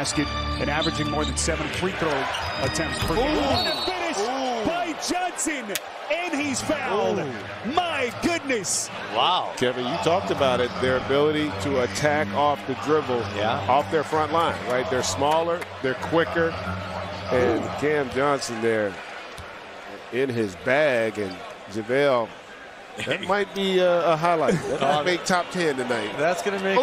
basket and averaging more than seven free throw attempts per game. What a finish by Johnson, and he's fouled. My goodness. Wow. Kevin, you talked about it, their ability to attack off the dribble, Yeah. off their front line, right? They're smaller, they're quicker, and Cam Johnson there in his bag, and JaVale, that might be a, a highlight. That might make top 10 tonight. That's going to make